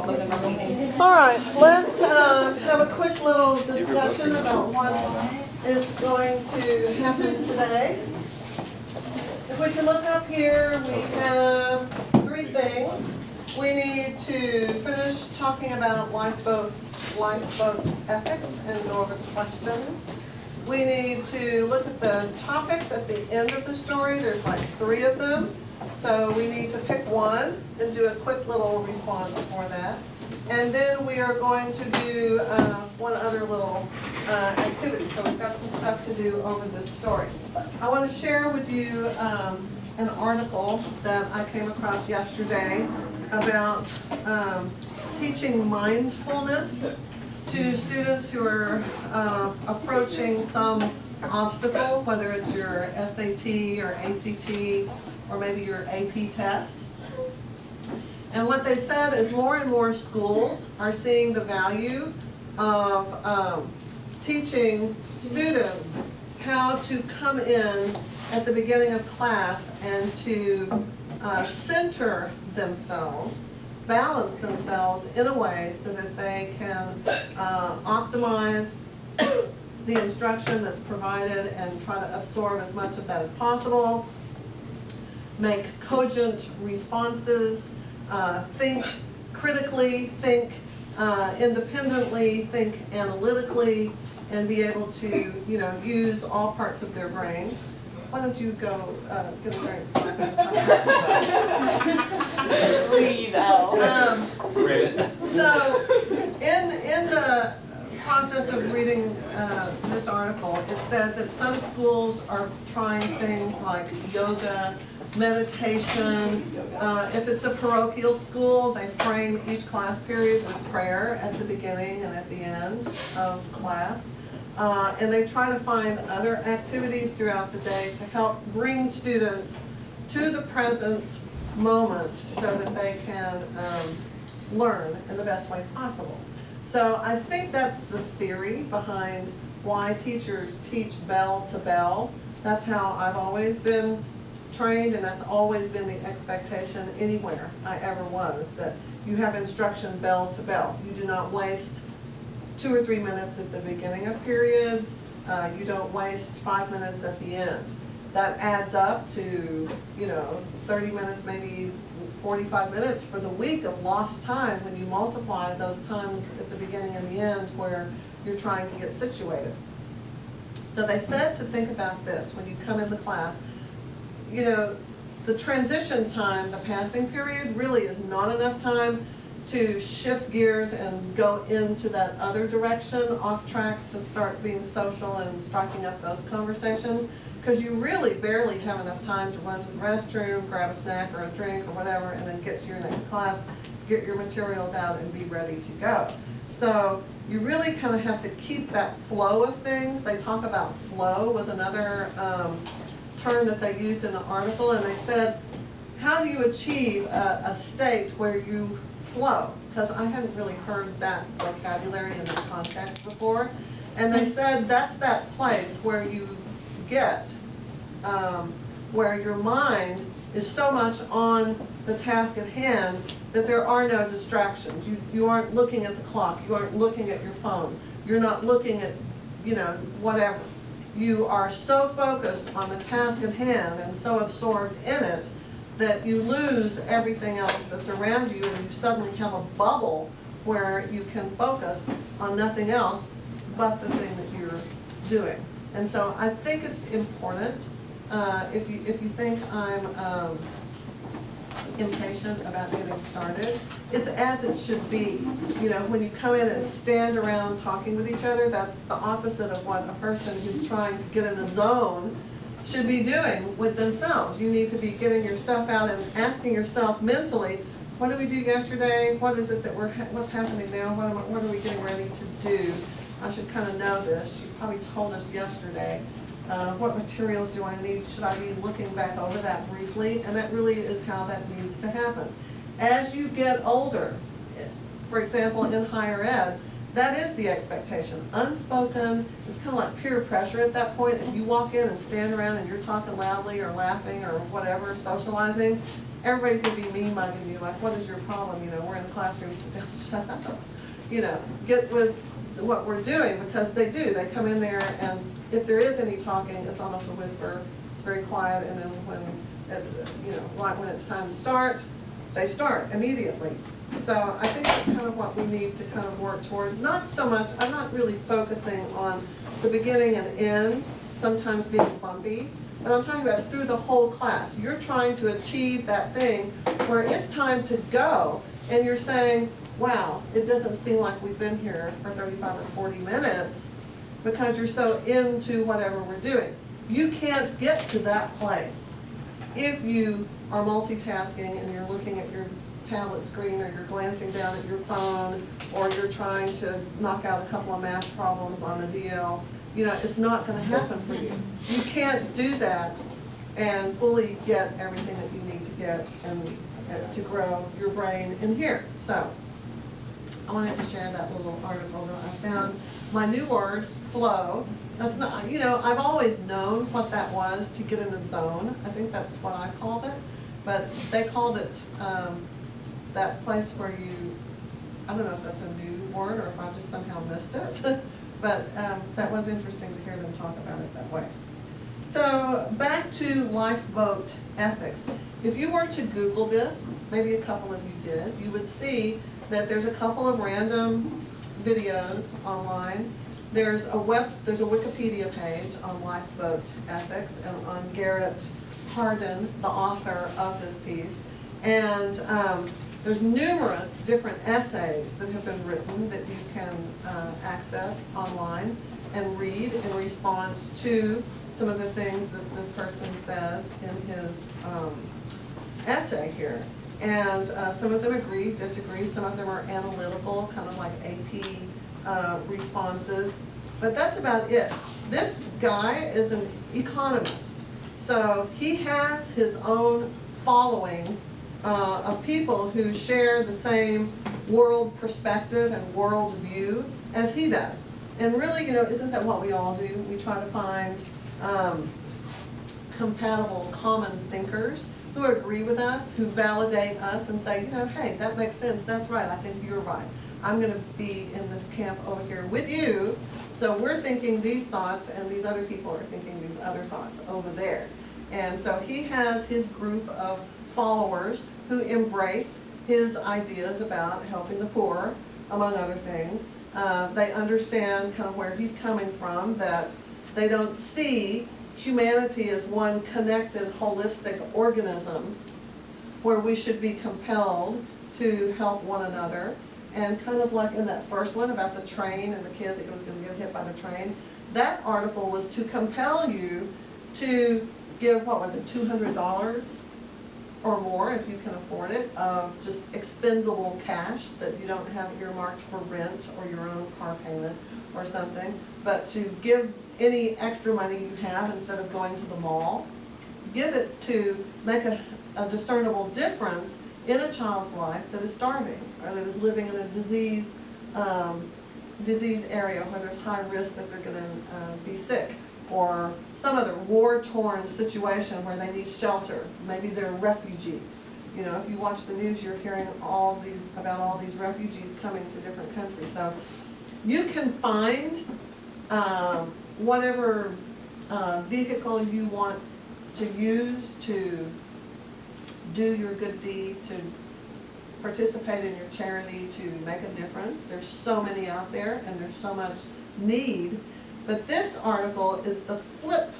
All right, let's uh, have a quick little discussion about what is going to happen today. If we can look up here, we have three things. We need to finish talking about lifeboat, lifeboat ethics and go the questions. We need to look at the topics at the end of the story. There's like three of them. So we need to pick one and do a quick little response for that. And then we are going to do uh, one other little uh, activity. So we've got some stuff to do over this story. I want to share with you um, an article that I came across yesterday about um, teaching mindfulness to students who are uh, approaching some obstacle, whether it's your SAT or ACT or maybe your AP test. And what they said is more and more schools are seeing the value of um, teaching students how to come in at the beginning of class and to uh, center themselves, balance themselves in a way so that they can uh, optimize the instruction that's provided and try to absorb as much of that as possible, make cogent responses, uh, think critically, think uh, independently, think analytically, and be able to, you know, use all parts of their brain. Why don't you go uh, get a drink so Leave out. um, so, in, in the process of reading uh, this article, it said that some schools are trying things like yoga, meditation. Uh, if it's a parochial school, they frame each class period with prayer at the beginning and at the end of class. Uh, and they try to find other activities throughout the day to help bring students to the present moment so that they can um, learn in the best way possible. So I think that's the theory behind why teachers teach bell to bell. That's how I've always been trained and that's always been the expectation anywhere I ever was, that you have instruction bell to bell. You do not waste two or three minutes at the beginning of period. Uh, you don't waste five minutes at the end. That adds up to, you know, 30 minutes, maybe 45 minutes for the week of lost time when you multiply those times at the beginning and the end where you're trying to get situated. So they said to think about this when you come in the class. You know, the transition time, the passing period, really is not enough time to shift gears and go into that other direction, off track to start being social and striking up those conversations. Because you really barely have enough time to run to the restroom, grab a snack or a drink or whatever, and then get to your next class, get your materials out and be ready to go. So you really kind of have to keep that flow of things. They talk about flow was another um, term that they used in the article, and they said, how do you achieve a, a state where you flow? Because I hadn't really heard that vocabulary in this context before. And they said that's that place where you get, um, where your mind is so much on the task at hand that there are no distractions. You, you aren't looking at the clock, you aren't looking at your phone, you're not looking at, you know, whatever. You are so focused on the task at hand and so absorbed in it that you lose everything else that's around you and you suddenly have a bubble where you can focus on nothing else but the thing that you're doing. And so I think it's important, uh, if you, if you think I'm, um, impatient about getting started, it's as it should be. You know, when you come in and stand around talking with each other, that's the opposite of what a person who's trying to get in the zone should be doing with themselves. You need to be getting your stuff out and asking yourself mentally, what did we do yesterday? What is it that we're, what's happening now? What, am, what are we getting ready to do? I should kind of know this. You probably told us yesterday. Uh, what materials do I need? Should I be looking back over that briefly? And that really is how that needs to happen. As you get older, for example, in higher ed, that is the expectation. Unspoken, it's kind of like peer pressure at that point. If you walk in and stand around and you're talking loudly or laughing or whatever, socializing, everybody's gonna be mean mugging you, like, what is your problem, you know, we're in the classroom, sit down, shut up. You know, get with what we're doing, because they do, they come in there and if there is any talking, it's almost a whisper, it's very quiet, and then when, it- you know, like when it's time to start, they start immediately. So I think that's kind of what we need to kind of work toward, not so much, I'm not really focusing on the beginning and end, sometimes being bumpy, but I'm talking about through the whole class. You're trying to achieve that thing where it's time to go, and you're saying, wow, it doesn't seem like we've been here for thirty-five or forty minutes, because you're so into whatever we're doing. You can't get to that place if you are multitasking and you're looking at your tablet screen or you're glancing down at your phone or you're trying to knock out a couple of math problems on the DL, you know, it's not gonna happen for you. You can't do that and fully get everything that you need to get and uh, to grow your brain in here. So, I wanted to share that little article that I found. My new word, flow, that's not, you know, I've always known what that was, to get in a zone. I think that's what I called it. But they called it, um, that place where you, I don't know if that's a new word or if I just somehow missed it. But, um, that was interesting to hear them talk about it that way. So, back to lifeboat ethics. If you were to Google this, maybe a couple of you did, you would see that there's a couple of random videos online. There's a web, there's a Wikipedia page on lifeboat ethics and on Garrett Hardin, the author of this piece. And um, there's numerous different essays that have been written that you can uh, access online and read in response to some of the things that this person says in his um, essay here. And uh, some of them agree, disagree, some of them are analytical, kind of like AP uh, responses, but that's about it. This guy is an economist, so he has his own following uh, of people who share the same world perspective and world view as he does. And really, you know, isn't that what we all do? We try to find um, compatible, common thinkers who agree with us, who validate us and say, you know, hey, that makes sense, that's right, I think you're right. I'm gonna be in this camp over here with you, so we're thinking these thoughts and these other people are thinking these other thoughts over there. And so he has his group of followers who embrace his ideas about helping the poor, among other things. Uh, they understand kind of where he's coming from, that they don't see humanity as one connected, holistic organism where we should be compelled to help one another. And kind of like in that first one about the train and the kid that was gonna get hit by the train, that article was to compel you to give, what was it, two hundred dollars or more if you can afford it, of just expendable cash that you don't have earmarked for rent or your own car payment or something, but to give any extra money you have instead of going to the mall, give it to make a, a discernible difference in a child's life that is starving or that is living in a disease, um, disease area where there's high risk that they're gonna, uh, be sick or some other war-torn situation where they need shelter. Maybe they're refugees. You know, if you watch the news, you're hearing all these, about all these refugees coming to different countries. So you can find um, whatever uh, vehicle you want to use to do your good deed, to participate in your charity, to make a difference. There's so many out there and there's so much need. But this article is the flip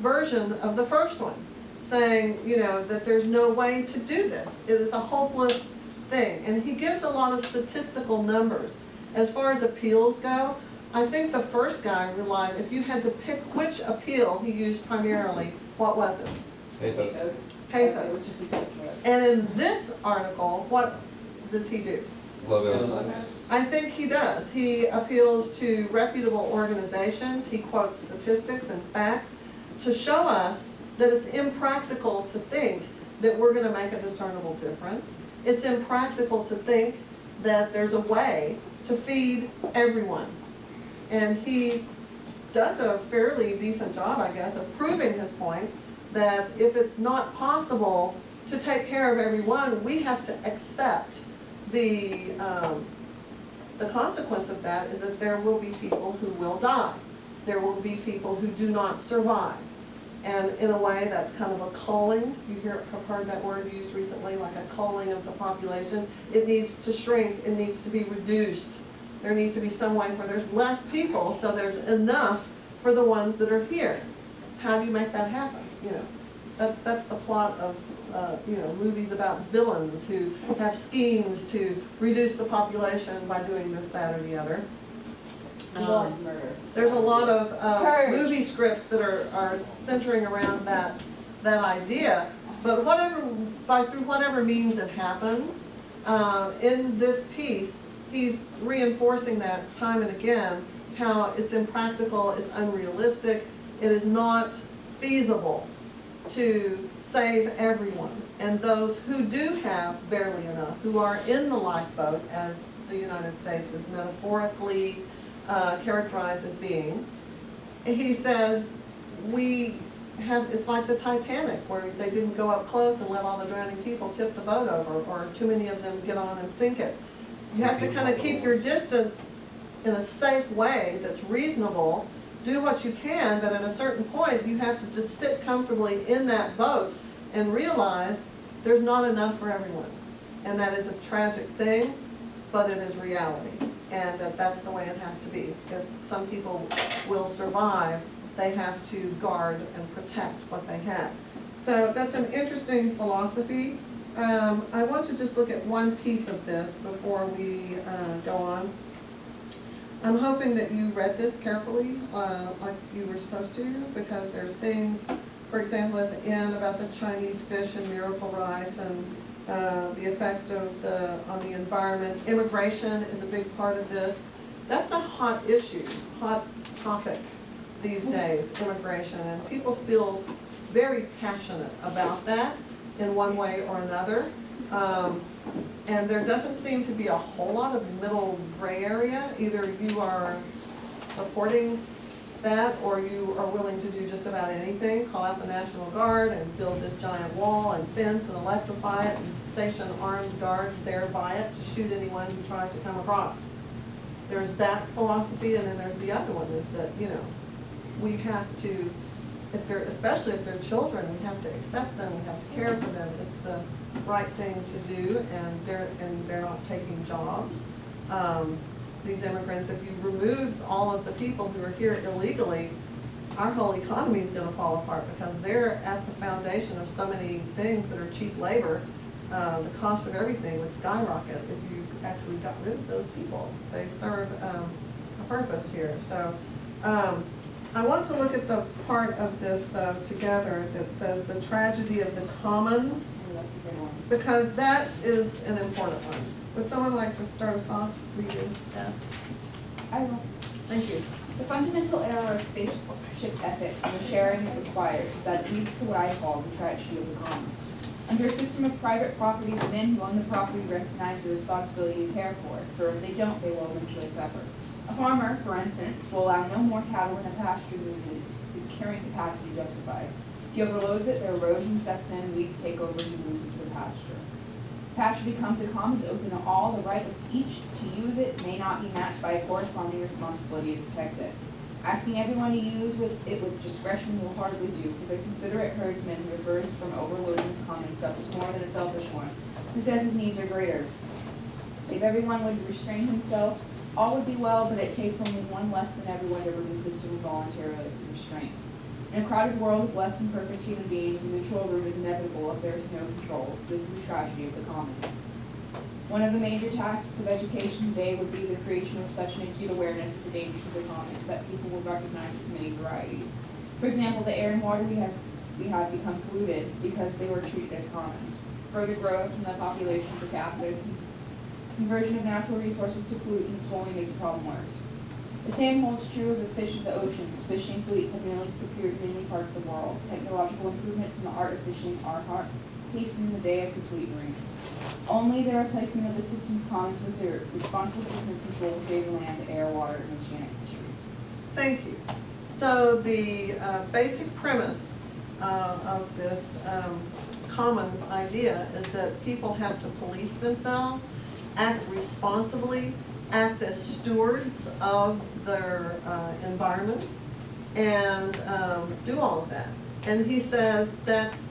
version of the first one, saying, you know, that there's no way to do this. It is a hopeless thing. And he gives a lot of statistical numbers. As far as appeals go, I think the first guy relied, if you had to pick which appeal he used primarily, what was it? Pathos. Pathos. It was just a picture. And in this article, what does he do? Logos. I think he does. He appeals to reputable organizations, he quotes statistics and facts to show us that it's impractical to think that we're gonna make a discernible difference. It's impractical to think that there's a way to feed everyone. And he does a fairly decent job, I guess, of proving his point that if it's not possible to take care of everyone, we have to accept the, um, the consequence of that is that there will be people who will die. There will be people who do not survive. And in a way, that's kind of a culling, you hear, have heard that word used recently, like a culling of the population. It needs to shrink, it needs to be reduced. There needs to be some way where there's less people, so there's enough for the ones that are here. How do you make that happen, you know? That's, that's the plot of, uh, you know, movies about villains who have schemes to reduce the population by doing this, that, or the other. Um, there's a lot of, uh, movie scripts that are, are centering around that, that idea. But whatever, by through whatever means it happens, uh, in this piece, he's reinforcing that time and again, how it's impractical, it's unrealistic, it is not feasible to save everyone. And those who do have barely enough, who are in the lifeboat, as the United States is metaphorically uh, characterized as being, he says, we have, it's like the Titanic, where they didn't go up close and let all the drowning people tip the boat over, or too many of them get on and sink it. You have to kind of keep your distance in a safe way that's reasonable, do what you can, but at a certain point, you have to just sit comfortably in that boat and realize there's not enough for everyone. And that is a tragic thing, but it is reality, and that that's the way it has to be. If some people will survive, they have to guard and protect what they have. So that's an interesting philosophy. Um, I want to just look at one piece of this before we, uh, go on. I'm hoping that you read this carefully, uh, like you were supposed to, because there's things, for example, at the end about the Chinese fish and miracle rice and, uh, the effect of the, on the environment. Immigration is a big part of this. That's a hot issue, hot topic these days, immigration, and people feel very passionate about that in one way or another. Um, and there doesn't seem to be a whole lot of middle gray area. Either you are supporting that or you are willing to do just about anything. Call out the National Guard and build this giant wall and fence and electrify it and station armed guards there by it to shoot anyone who tries to come across. There's that philosophy and then there's the other one is that, you know, we have to, if they're, especially if they're children, we have to accept them, we have to care for them. It's the right thing to do, and they're, and they're not taking jobs. Um, these immigrants, if you remove all of the people who are here illegally, our whole economy is gonna fall apart, because they're at the foundation of so many things that are cheap labor. Uh, the cost of everything would skyrocket if you actually got rid of those people. They serve, um, a purpose here, so, um, I want to look at the part of this though together that says the tragedy of the commons, Ooh, That's a good one. because that is an important one. Would someone like to start us off reading that? I will. Thank you. The fundamental error of spaceship ethics and the sharing it requires that leads to what I call the tragedy of the commons. Under a system of private property, the men who own the property recognize the responsibility to care for it, for if they don't, they will eventually suffer. A farmer, for instance, will allow no more cattle in a pasture than its, its carrying capacity justified. If he overloads it, there erosion sets in, weeds take over, he loses the pasture. Pasture becomes a commons open to all, the right of each to use it may not be matched by a corresponding responsibility to protect it. Asking everyone to use with it with discretion will hardly do, for the considerate herdsman refers from overloading his commons suffers more than a selfish one, who says his needs are greater. If everyone would restrain himself, all would be well, but it takes only one less than everyone to bring the system of voluntary restraint. In a crowded world with less than perfect human beings, mutual ruin is inevitable if there is no controls. This is the tragedy of the commons. One of the major tasks of education today would be the creation of such an acute awareness of the dangers of the commons that people will recognize its many varieties. For example, the air and water we have we have become polluted because they were treated as commons. Further growth in the population per capita, conversion of natural resources to pollutants will only make the problem worse. The same holds true of the fish of the oceans. Fishing fleets have nearly disappeared in many parts of the world. Technological improvements in the art of fishing are har- hastening the day of complete ruin. Only the replacement of the system of commons with a responsible system of control will save land, air, water, and oceanic fisheries. Thank you. So the uh, basic premise uh, of this um, Commons idea is that people have to police themselves, act responsibly, act as stewards of their uh, environment, and um, do all of that. And he says that's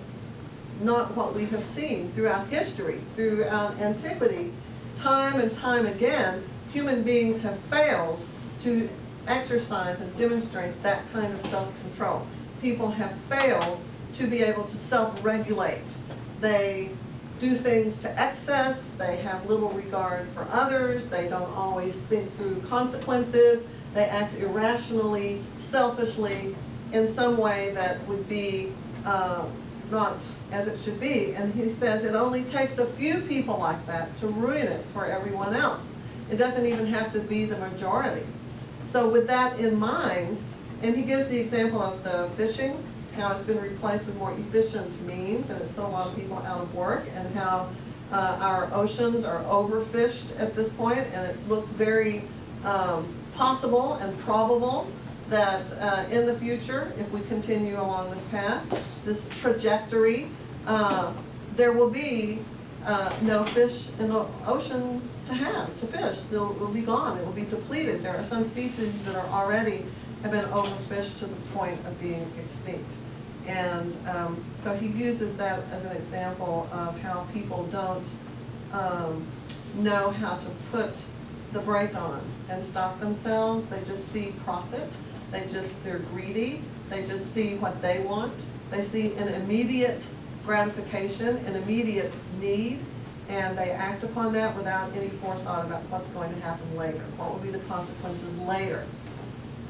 not what we have seen throughout history, throughout antiquity. Time and time again, human beings have failed to exercise and demonstrate that kind of self-control. People have failed to be able to self-regulate. They do things to excess, they have little regard for others, they don't always think through consequences, they act irrationally, selfishly, in some way that would be uh, not as it should be. And he says it only takes a few people like that to ruin it for everyone else. It doesn't even have to be the majority. So with that in mind, and he gives the example of the fishing, how it's been replaced with more efficient means, and it's put a lot of people out of work, and how uh, our oceans are overfished at this point, and it looks very um, possible and probable that uh, in the future, if we continue along this path, this trajectory, uh, there will be uh, no fish in the ocean to have, to fish. They'll, will be gone, it will be depleted. There are some species that are already, have been overfished to the point of being extinct. And um, so he uses that as an example of how people don't um, know how to put the brake on and stop themselves. They just see profit. They just, they're greedy. They just see what they want. They see an immediate gratification, an immediate need, and they act upon that without any forethought about what's going to happen later, what will be the consequences later.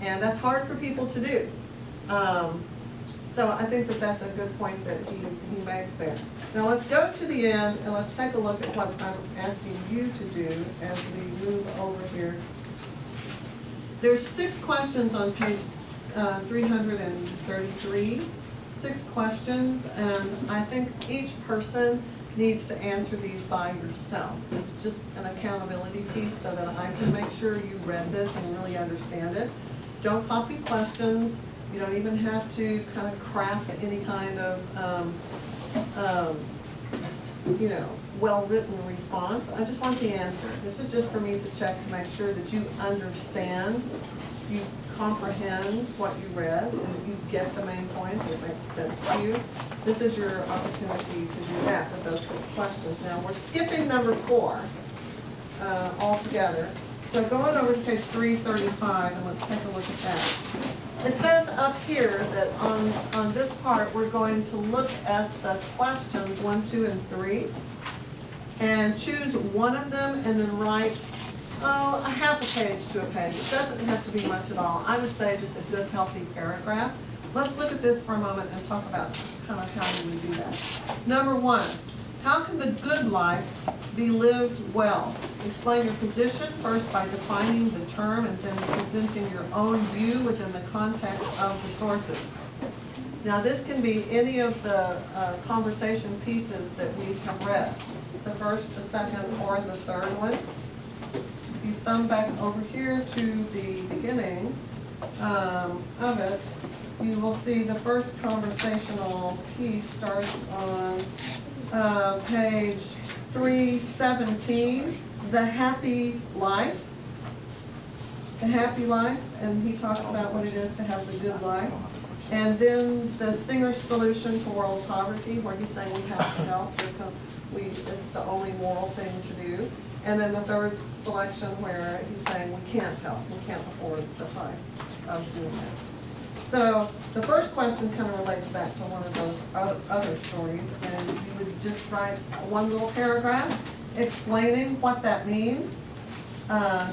And that's hard for people to do. Um, so I think that that's a good point that he, he makes there. Now let's go to the end and let's take a look at what I'm asking you to do as we move over here. There's six questions on page uh, 333, six questions, and I think each person needs to answer these by yourself. It's just an accountability piece so that I can make sure you read this and really understand it. Don't copy questions. You don't even have to kind of craft any kind of, um, um, you know, well-written response. I just want the answer. This is just for me to check to make sure that you understand, you comprehend what you read, and you get the main points, it makes sense to you. This is your opportunity to do that with those six questions. Now, we're skipping number four uh, altogether. So going over to page three thirty-five, and let's take a look at that. It says up here that on, on this part, we're going to look at the questions one, two, and three, and choose one of them and then write, oh, a half a page to a page. It doesn't have to be much at all. I would say just a good, healthy paragraph. Let's look at this for a moment and talk about kind of how we do that. Number one, how can the good life be lived well? Explain your position first by defining the term and then presenting your own view within the context of the sources. Now, this can be any of the uh, conversation pieces that we have read, the first, the second, or the third one. If you thumb back over here to the beginning um, of it, you will see the first conversational piece starts on uh, page three seventeen, the happy life. The happy life, and he talks about what it is to have the good life. And then the Singer's solution to world poverty, where he's saying we have to help, because we, it's the only moral thing to do. And then the third selection where he's saying we can't help, we can't afford the price of doing that. So the first question kind of relates back to one of those other, stories, and you would just write one little paragraph explaining what that means, uh,